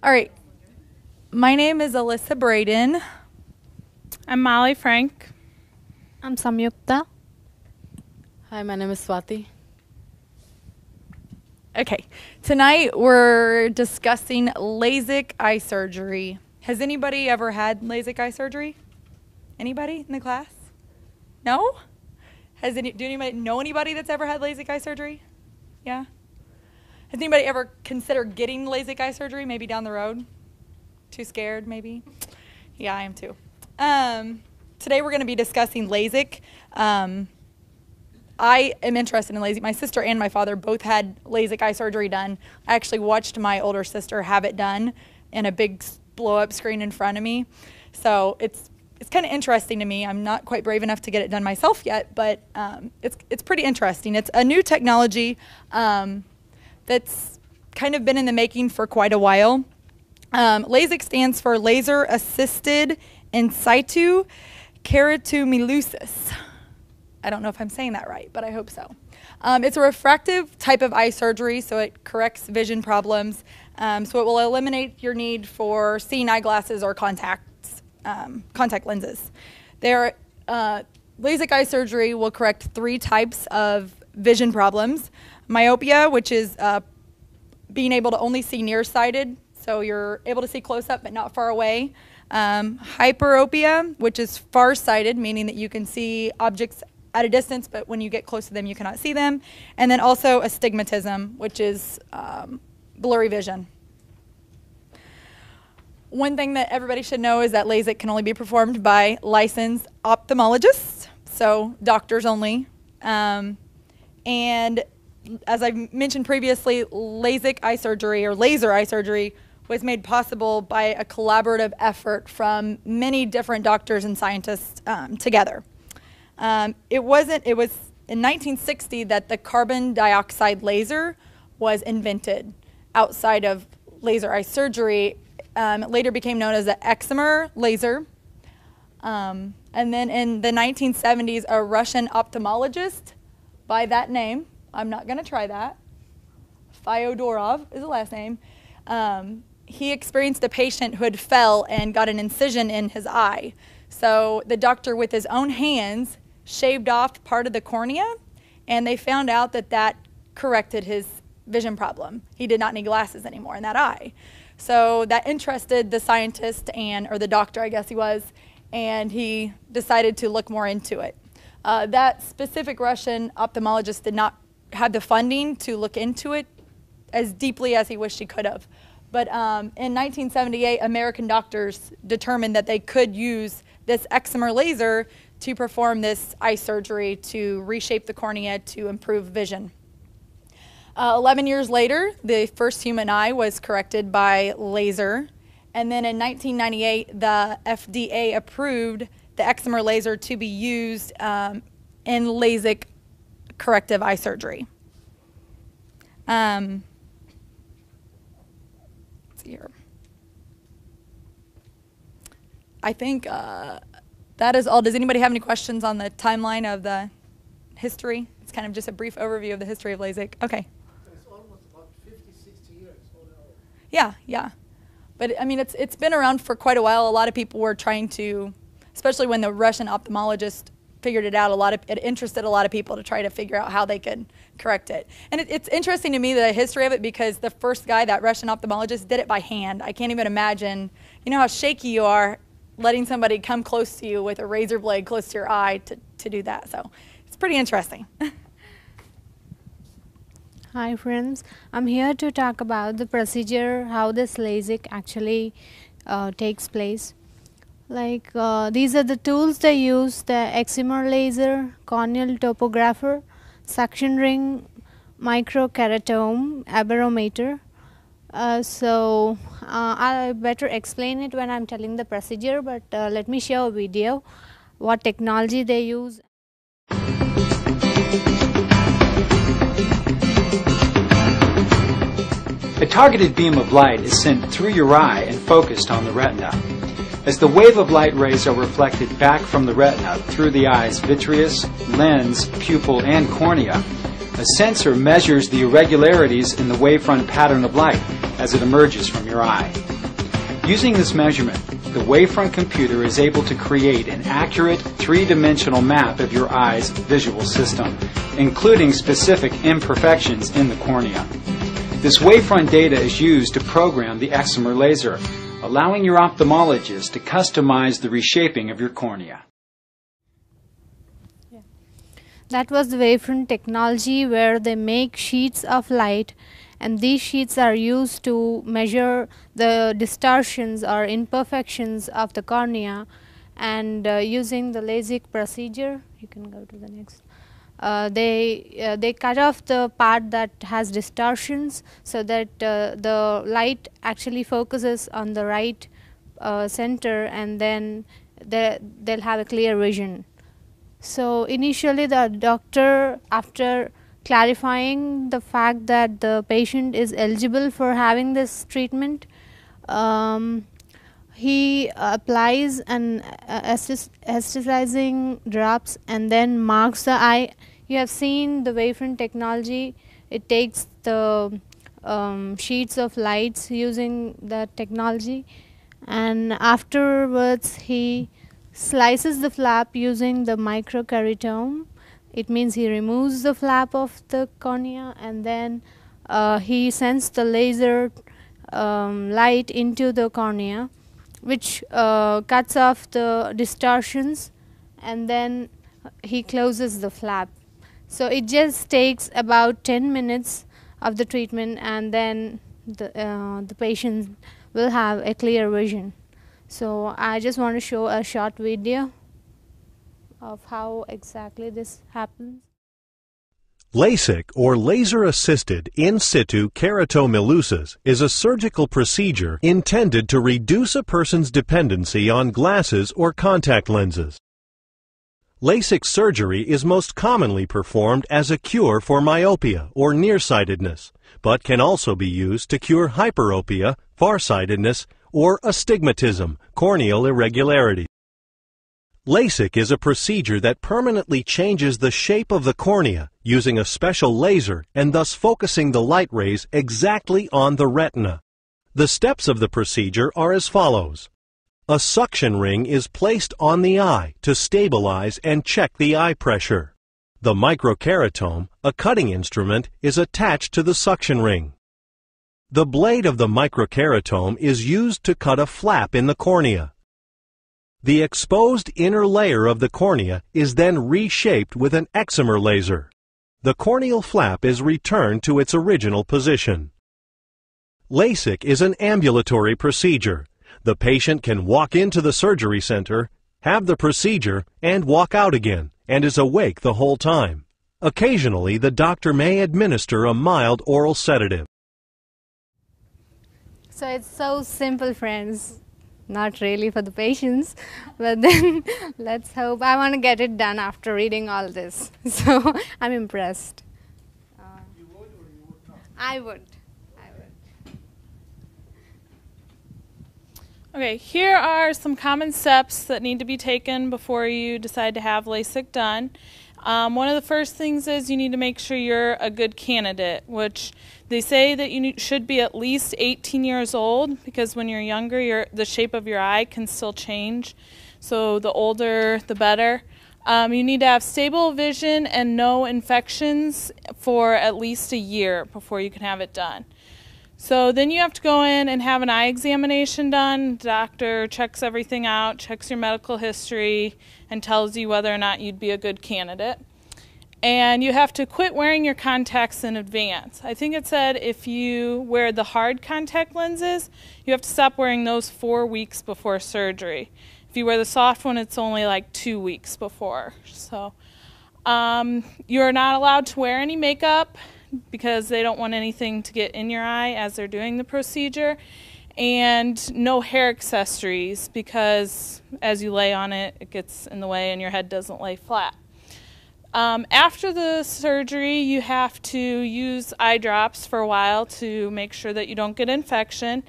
All right. My name is Alyssa Braden. I'm Molly Frank. I'm Samyukta. Hi, my name is Swati. Okay. Tonight we're discussing LASIK eye surgery. Has anybody ever had LASIK eye surgery? Anybody in the class? No? Has any do anybody know anybody that's ever had LASIK eye surgery? Yeah? Has anybody ever considered getting LASIK eye surgery maybe down the road? Too scared maybe? Yeah, I am too. Um, today we're going to be discussing LASIK. Um, I am interested in LASIK. My sister and my father both had LASIK eye surgery done. I actually watched my older sister have it done in a big blow up screen in front of me. So it's it's kind of interesting to me. I'm not quite brave enough to get it done myself yet, but um, it's it's pretty interesting. It's a new technology um, that's kind of been in the making for quite a while. Um, LASIK stands for laser assisted in situ keratomileusis. I don't know if I'm saying that right, but I hope so. Um, it's a refractive type of eye surgery, so it corrects vision problems. Um, so it will eliminate your need for seeing eyeglasses or contacts, um, contact lenses. There, uh, LASIK eye surgery will correct three types of vision problems: myopia, which is uh, being able to only see nearsighted, so you're able to see close up but not far away. Um, hyperopia, which is farsighted, meaning that you can see objects at a distance, but when you get close to them, you cannot see them. And then also astigmatism, which is um, blurry vision. One thing that everybody should know is that LASIK can only be performed by licensed ophthalmologists, so doctors only. Um, and as I've mentioned previously, LASIK eye surgery or laser eye surgery was made possible by a collaborative effort from many different doctors and scientists um, together. Um, it wasn't, it was in 1960 that the carbon dioxide laser was invented outside of laser eye surgery. Um, it later became known as the excimer laser. Um, and then in the 1970s, a Russian ophthalmologist by that name, I'm not going to try that, Fyodorov is the last name, um, he experienced a patient who had fell and got an incision in his eye. So the doctor, with his own hands, shaved off part of the cornea, and they found out that that corrected his vision problem. He did not need glasses anymore in that eye. So that interested the scientist and, or the doctor, I guess he was, and he decided to look more into it. Uh, that specific Russian ophthalmologist did not have the funding to look into it as deeply as he wished he could have. But um, in 1978, American doctors determined that they could use this excimer laser to perform this eye surgery to reshape the cornea to improve vision. Uh, 11 years later, the first human eye was corrected by laser. And then in 1998, the FDA approved the excimer laser to be used um, in LASIK corrective eye surgery. Um, see here. I think uh, that is all. Does anybody have any questions on the timeline of the history? It's kind of just a brief overview of the history of LASIK. Okay. It's almost about 50, 60 years. Yeah, yeah. But I mean, it's it's been around for quite a while. A lot of people were trying to, especially when the Russian ophthalmologist figured it out. A lot of it interested a lot of people to try to figure out how they could correct it. And it, it's interesting to me the history of it because the first guy, that Russian ophthalmologist, did it by hand. I can't even imagine. You know how shaky you are letting somebody come close to you with a razor blade close to your eye to, to do that. So it's pretty interesting. Hi friends, I'm here to talk about the procedure, how this LASIK actually uh, takes place. Like uh, these are the tools they use, the excimer laser, corneal topographer, suction ring, microkeratome, aberrometer. Uh, so uh, I better explain it when I'm telling the procedure, but uh, let me show a video, what technology they use. A targeted beam of light is sent through your eye and focused on the retina. As the wave of light rays are reflected back from the retina through the eye's vitreous, lens, pupil, and cornea, A sensor measures the irregularities in the wavefront pattern of light as it emerges from your eye. Using this measurement, the wavefront computer is able to create an accurate three-dimensional map of your eye's visual system, including specific imperfections in the cornea. This wavefront data is used to program the excimer laser, allowing your ophthalmologist to customize the reshaping of your cornea. That was the wavefront technology where they make sheets of light and these sheets are used to measure the distortions or imperfections of the cornea and uh, using the LASIK procedure. You can go to the next uh, they uh, they cut off the part that has distortions so that uh, the light actually focuses on the right uh, center and then they, they'll have a clear vision. So initially the doctor after clarifying the fact that the patient is eligible for having this treatment um, he applies an uh, aestheticizing drops and then marks the eye. You have seen the wavefront technology. It takes the um, sheets of lights using that technology. And afterwards he slices the flap using the microkeratome. It means he removes the flap of the cornea and then uh, he sends the laser um, light into the cornea which uh, cuts off the distortions and then he closes the flap. So it just takes about 10 minutes of the treatment and then the, uh, the patient will have a clear vision. So I just want to show a short video of how exactly this happens. LASIK, or laser assisted in situ keratomileusis, is a surgical procedure intended to reduce a person's dependency on glasses or contact lenses. LASIK surgery is most commonly performed as a cure for myopia or nearsightedness, but can also be used to cure hyperopia, farsightedness, or astigmatism, corneal irregularity. LASIK is a procedure that permanently changes the shape of the cornea using a special laser and thus focusing the light rays exactly on the retina. The steps of the procedure are as follows. A suction ring is placed on the eye to stabilize and check the eye pressure. The microkeratome, a cutting instrument, is attached to the suction ring. The blade of the microkeratome is used to cut a flap in the cornea. The exposed inner layer of the cornea is then reshaped with an excimer laser. The corneal flap is returned to its original position. LASIK is an ambulatory procedure. The patient can walk into the surgery center, have the procedure, and walk out again, and is awake the whole time. Occasionally, the doctor may administer a mild oral sedative. So it's so simple, friends. Not really for the patients, but then let's hope. I want to get it done after reading all this. So I'm impressed. Uh, you would or you would not? I would. I would. Okay, here are some common steps that need to be taken before you decide to have LASIK done. Um, one of the first things is you need to make sure you're a good candidate, which they say that you should be at least 18 years old because when you're younger, your, the shape of your eye can still change. So the older, the better. Um, you need to have stable vision and no infections for at least a year before you can have it done. So then you have to go in and have an eye examination done. Doctor checks everything out, checks your medical history, and tells you whether or not you'd be a good candidate. And you have to quit wearing your contacts in advance. I think it said if you wear the hard contact lenses, you have to stop wearing those four weeks before surgery. If you wear the soft one, it's only like two weeks before. So um, you're not allowed to wear any makeup because they don't want anything to get in your eye as they're doing the procedure. And no hair accessories because as you lay on it, it gets in the way and your head doesn't lay flat. Um, after the surgery, you have to use eye drops for a while to make sure that you don't get infection.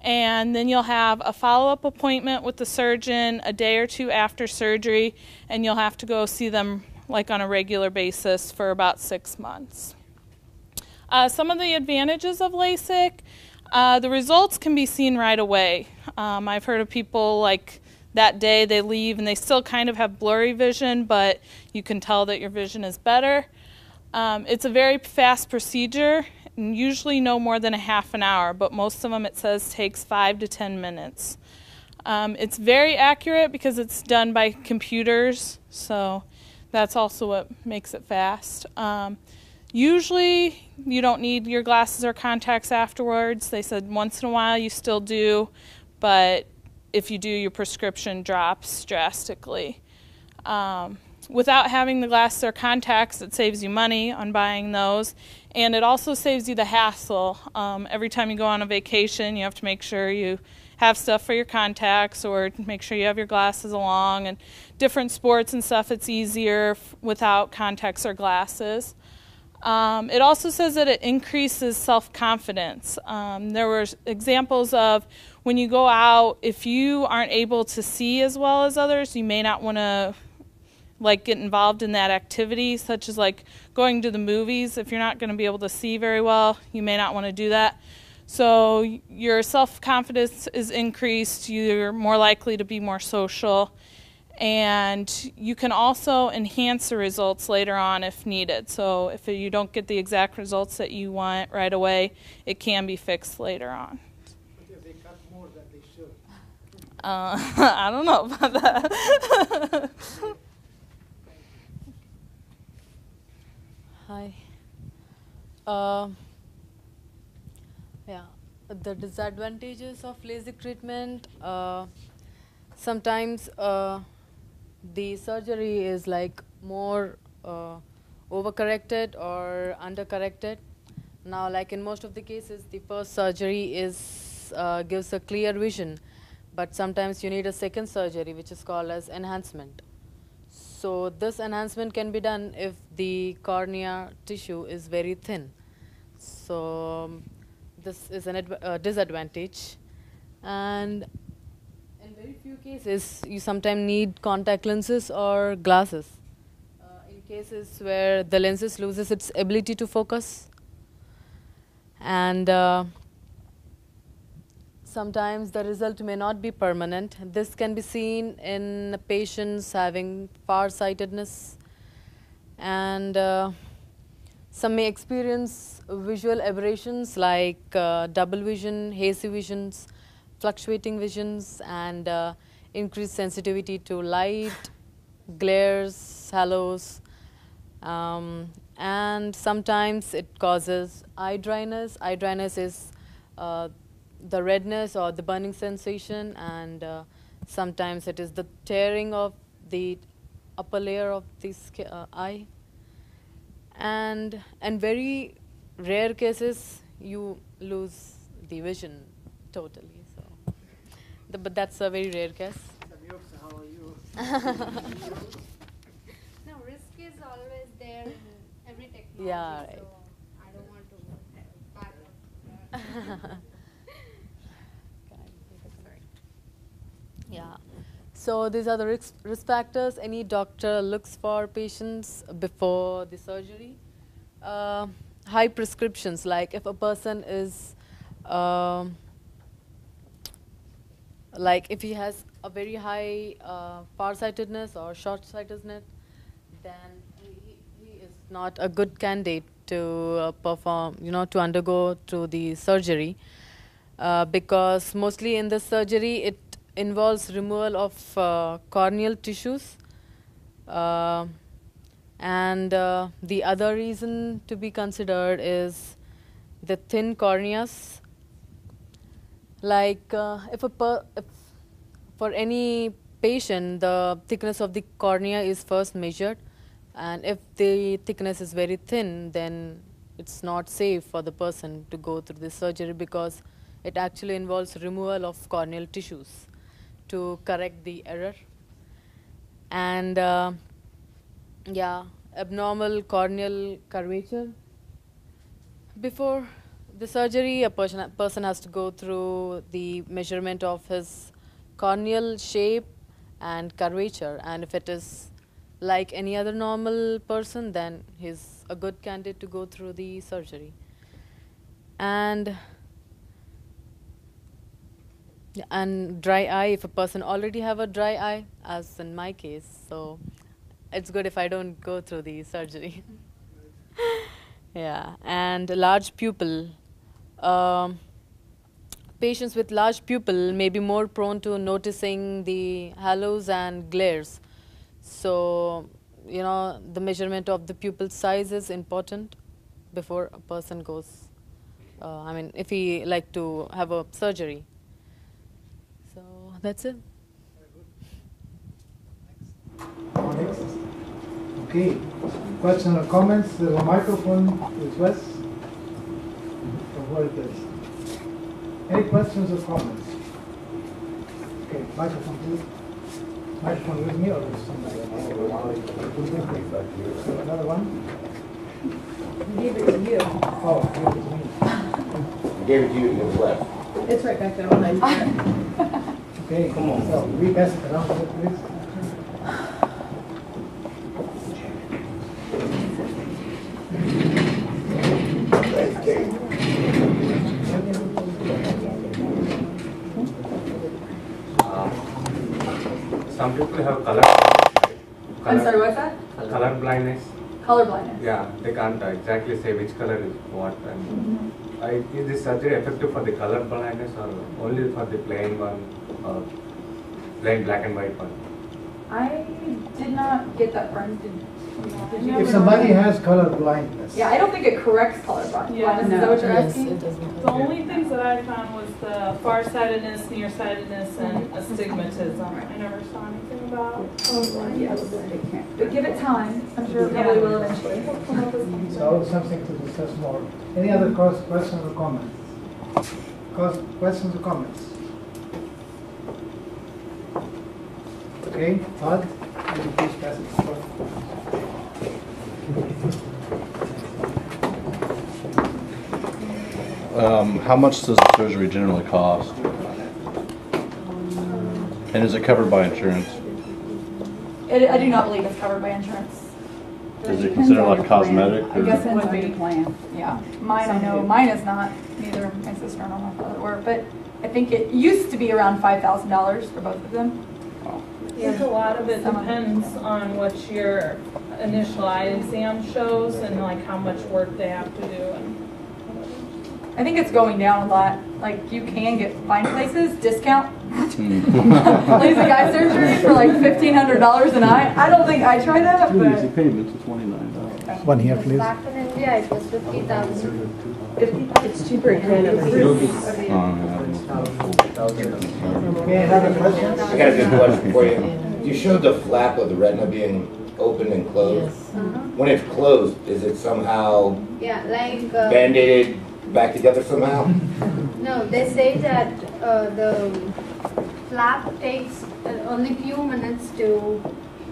And then you'll have a follow up appointment with the surgeon a day or two after surgery, and you'll have to go see them like on a regular basis for about six months. Uh, some of the advantages of LASIK, uh, the results can be seen right away. Um, I've heard of people like that day they leave and they still kind of have blurry vision, but you can tell that your vision is better. Um, it's a very fast procedure, and usually no more than a half an hour, but most of them it says takes five to ten minutes. Um, it's very accurate because it's done by computers, so that's also what makes it fast. Um, usually, you don't need your glasses or contacts afterwards. They said once in a while you still do, but if you do, your prescription drops drastically. Um, without having the glasses or contacts, it saves you money on buying those, and it also saves you the hassle. Um, every time you go on a vacation, you have to make sure you have stuff for your contacts or make sure you have your glasses along. And different sports and stuff, it's easier without contacts or glasses. Um, it also says that it increases self confidence. Um, there were examples of when you go out, if you aren't able to see as well as others, you may not want to like get involved in that activity, such as like going to the movies. If you're not going to be able to see very well, you may not want to do that. So your self confidence is increased. You're more likely to be more social and you can also enhance the results later on if needed. So if you don't get the exact results that you want right away, it can be fixed later on. Uh, I don't know about that. Hi. Uh, yeah, the disadvantages of LASIK treatment. Uh, sometimes uh, the surgery is like more uh, overcorrected or undercorrected. Now, like in most of the cases, the first surgery is uh, gives a clear vision, but sometimes you need a second surgery, which is called as enhancement. So this enhancement can be done if the cornea tissue is very thin. So um, this is a uh, disadvantage, and very few cases, you sometimes need contact lenses or glasses. Uh, in cases where the lenses loses its ability to focus, and uh, sometimes the result may not be permanent. This can be seen in patients having farsightedness, and uh, some may experience visual aberrations like uh, double vision, hazy visions, fluctuating visions and uh, increased sensitivity to light, glares, halos, um, and sometimes it causes eye dryness. Eye dryness is uh, the redness or the burning sensation, and uh, sometimes it is the tearing of the upper layer of the uh, eye. And in very rare cases, you lose the vision totally but that's a very rare case. how are you? no, risk is always there in every technology. Yeah, right. So I don't want to back Yeah. So these are the risk, risk factors any doctor looks for patients before the surgery. Uh, high prescriptions, like if a person is um, like if he has a very high uh, farsightedness or short-sightedness, then he, he, is not a good candidate to uh, perform, you know, to undergo to the surgery, uh, because mostly in the surgery it involves removal of uh, corneal tissues, uh, and uh, the other reason to be considered is the thin corneas like uh, if a if for any patient the thickness of the cornea is first measured and if the thickness is very thin then it's not safe for the person to go through this surgery because it actually involves removal of corneal tissues to correct the error. And uh, yeah abnormal corneal curvature. Before the surgery, a person, person has to go through the measurement of his corneal shape and curvature. And if it is like any other normal person, then he's a good candidate to go through the surgery. And and dry eye, if a person already have a dry eye, as in my case, so it's good if I don't go through the surgery. yeah, and a large pupil. Um, patients with large pupil may be more prone to noticing the halos and glares. So, you know, the measurement of the pupil size is important before a person goes. Uh, I mean, if he like to have a surgery. So that's it. Okay, questions or comments? A microphone with Wes. Or where it is. Any questions or comments? Okay, microphone please. Microphone with me or with somebody? Another one? Give it to you. Oh, give it to me. I gave it to you to the left. It's right back there on my Okay, come on. So, we pass it around, please. Some people have color. I'm sorry, what's that? Color blindness. Color blindness. Yeah, they can't exactly say which color is what. And mm-hmm. I, is this surgery effective for the color blindness or only for the plain one or plain black and white one? I did not get that far. Did? If somebody has color blindness. Yeah, I don't think it corrects color blind- Yeah, blindness. Is that what you're Yes, asking? it doesn't. The only things that I found was the farsightedness, nearsightedness, and astigmatism. I never saw anything about Yes. But give it time. I'm sure it probably will eventually. So something to discuss more. Any other cos- questions or comments? Cos- Questions or comments? Okay, Todd, will you please pass it forward? Um, how much does the surgery generally cost? And is it covered by insurance? It, I do not believe it's covered by insurance. Is it considered like cosmetic? I or- guess it would be. plan. Yeah, mine I know, mine is not, neither my sister nor my father were, but I think it used to be around five thousand dollars for both of them. I think a lot of it Some of it. depends on what your initial eye exam shows and like how much work they have to do and. I think it's going down a lot, like you can get, find places, discount Hmm. laser eye surgery for like fifteen hundred dollars an eye. I don't think I try that, but payments of twenty-nine dollars. One here, please. Back in India, it was fifty thousand. It's cheaper in Canada. Okay, another question? I got a good question for you. You showed the flap of the retina being open and closed. Yes. When it's closed, is it somehow Yeah, like, uh, band-aided back together somehow? no, they say that, uh, the flap takes uh, only few minutes to,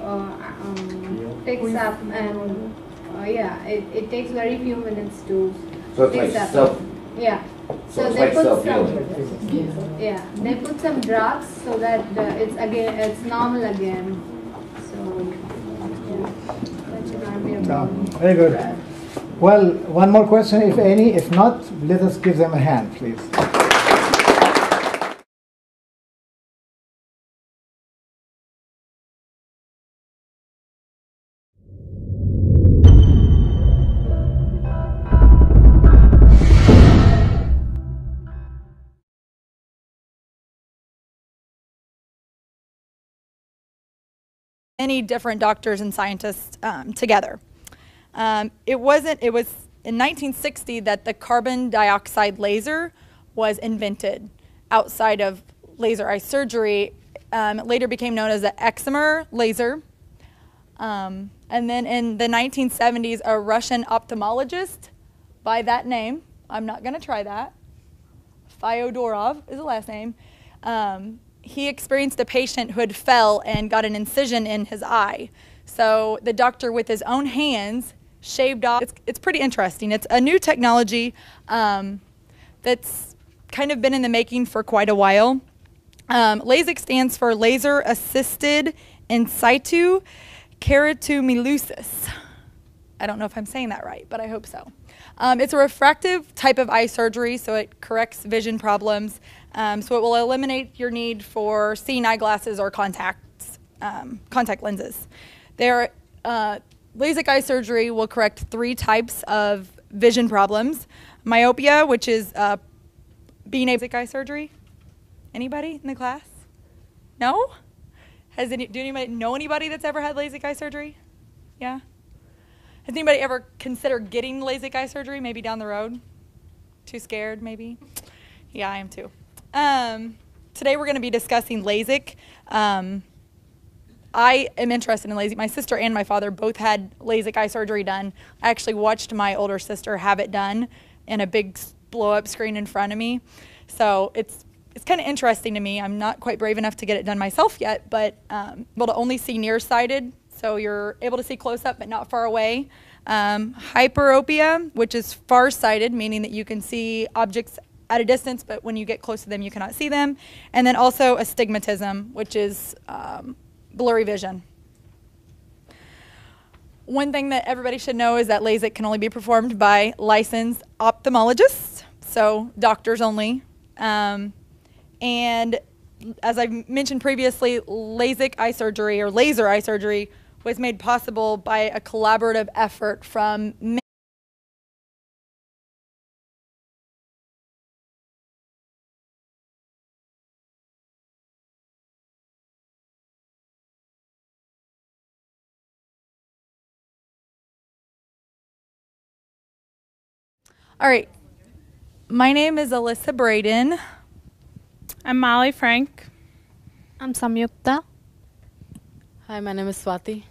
uh, um, fix up and, uh, yeah, it, it takes very few minutes to So it's fix like up. self, Yeah. so it's they like put self-healing. some, yeah, they put some drugs so that uh, it's again, it's normal again. So, yeah, that should not be a No, problem. Very good. Well, one more question, if any. If not, let us give them a hand, please. many different doctors and scientists um, together. Um, it wasn't, it was in 1960 that the carbon dioxide laser was invented outside of laser eye surgery. Um, it later became known as the excimer laser. Um, and then in the 1970s, a Russian ophthalmologist by that name, I'm not going to try that, Fyodorov is the last name. Um, he experienced a patient who had fell and got an incision in his eye. So the doctor, with his own hands, shaved off. It's, it's pretty interesting. It's a new technology um, that's kind of been in the making for quite a while. Um, LASIK stands for Laser Assisted In Situ keratomileusis. I don't know if I'm saying that right, but I hope so. Um, it's a refractive type of eye surgery, so it corrects vision problems. Um, so it will eliminate your need for seeing eyeglasses or contacts, um, contact lenses. There, uh, LASIK eye surgery will correct three types of vision problems: myopia, which is uh, being able to eye surgery. Anybody in the class? No? Has any, do anybody know anybody that's ever had LASIK eye surgery? Yeah. Has anybody ever considered getting LASIK eye surgery? Maybe down the road. Too scared, maybe. Yeah, I am too. Um, today we're going to be discussing LASIK. Um, I am interested in LASIK. My sister and my father both had LASIK eye surgery done. I actually watched my older sister have it done in a big blow up screen in front of me. So it's it's kind of interesting to me. I'm not quite brave enough to get it done myself yet, but um, able to only see nearsighted, so you're able to see close up but not far away. Um, hyperopia, which is farsighted, meaning that you can see objects at a distance, but when you get close to them, you cannot see them. And then also astigmatism, which is um, blurry vision. One thing that everybody should know is that LASIK can only be performed by licensed ophthalmologists, so doctors only. Um, and as I mentioned previously, LASIK eye surgery or laser eye surgery was made possible by a collaborative effort from many All right. My name is Alyssa Braden. I'm Molly Frank. I'm Samyukta. Hi, my name is Swati.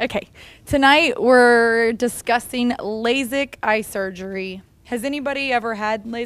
Okay. Tonight we're discussing LASIK eye surgery. Has anybody ever had LASIK?